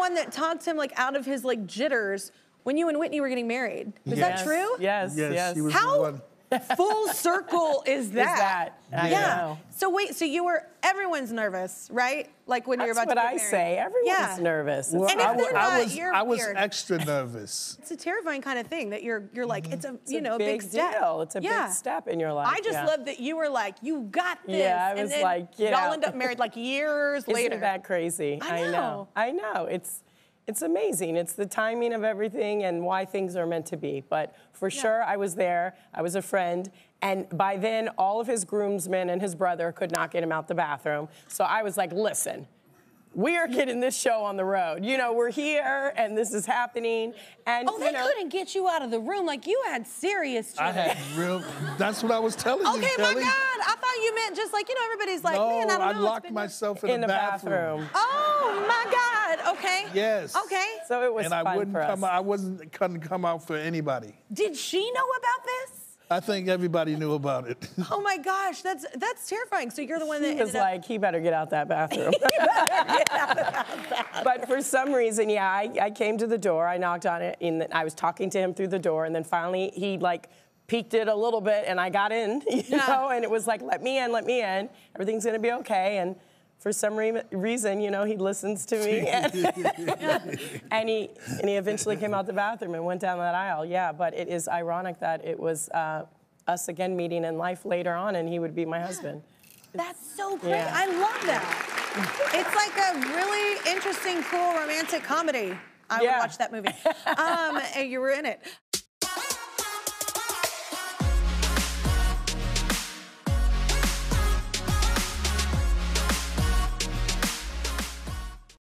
one that talked him like out of his like jitters when you and Whitney were getting married. Is Yes. that true? Yes, Yes, yes. she was the How one. Full circle is that? that? I yeah. know. So wait, so you were everyone's nervous, right? Like when you're That's about what to I get married. i say. Everyone's Yeah. nervous. Well, And if I, they're I not, was, you're I was weird. extra nervous. It's a terrifying kind of thing that you're you're like it's a It's you know a big, step. deal. It's a Yeah. big step in your life. I just yeah. love that you were like, you got this. Yeah, I and was then like, get y'all end up married like years Isn't later. that crazy? I know. I know. It's it's amazing. It's the timing of everything and why things are meant to be. But for sure, I was there. I was a friend. And by then, all of his groomsmen and his brother could not get him out the bathroom. So I was like, listen, we are getting this show on the road. You know, we're here and this is happening. And Oh, they you know, couldn't get you out of the room. Like you had serious. I had real. That's what I was telling you, Okay, my God. I thought you meant just like you know everybody's like, no, man, I don't know. it's locked myself in, in the the bathroom. bathroom. Oh my God. Okay. Yes. Okay. So it was and I wouldn't for come. us. I wasn't couldn't come out for anybody. Did she know about this? I think everybody knew about it. Oh my gosh, that's that's terrifying. So you're the one that He was ended up- like, he better get out that bathroom. but for some reason, yeah, I, I came to the door, I knocked on it, and I was talking to him through the door, and then finally he like peeked it a little bit, and I got in, you Yeah. know, and it was like, let me in, let me in, everything's gonna be okay, and for some re- reason, you know, he listens to me, and, and he and he eventually came out the bathroom and went down that aisle. Yeah, but it is ironic that it was uh, us again meeting in life later on, and he would be my husband. That's so great. Yeah. I love that. it's like a really interesting, cool romantic comedy. I would watch that movie. Um, and you were in it.